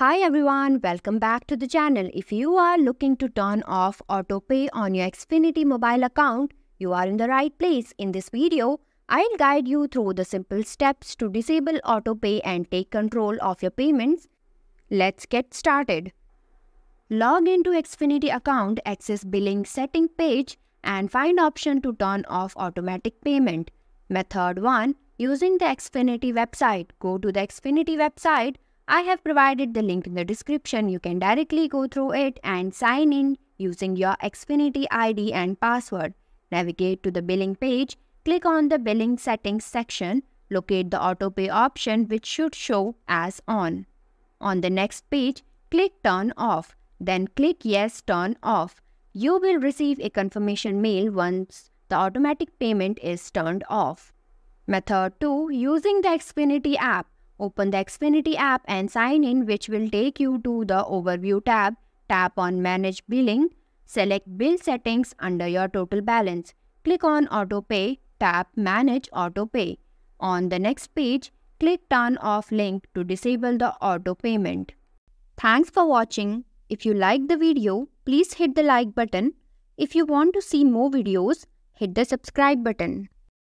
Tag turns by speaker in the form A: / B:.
A: Hi everyone, welcome back to the channel. If you are looking to turn off autopay on your Xfinity mobile account, you are in the right place. In this video, I'll guide you through the simple steps to disable autopay and take control of your payments. Let's get started. Log into Xfinity account, access billing setting page and find option to turn off automatic payment. Method 1. Using the Xfinity website. Go to the Xfinity website. I have provided the link in the description. You can directly go through it and sign in using your Xfinity ID and password. Navigate to the billing page. Click on the billing settings section. Locate the autopay option which should show as on. On the next page, click turn off. Then click Yes Turn Off. You will receive a confirmation mail once the automatic payment is turned off. Method 2. Using the Xfinity app. Open the Xfinity app and sign in which will take you to the Overview tab. Tap on Manage Billing. Select Bill Settings under your total balance. Click on Auto Pay. Tap Manage Auto Pay. On the next page, click Turn Off link to disable the auto payment. Thanks for watching. If you like the video, please hit the like button. If you want to see more videos, hit the subscribe button.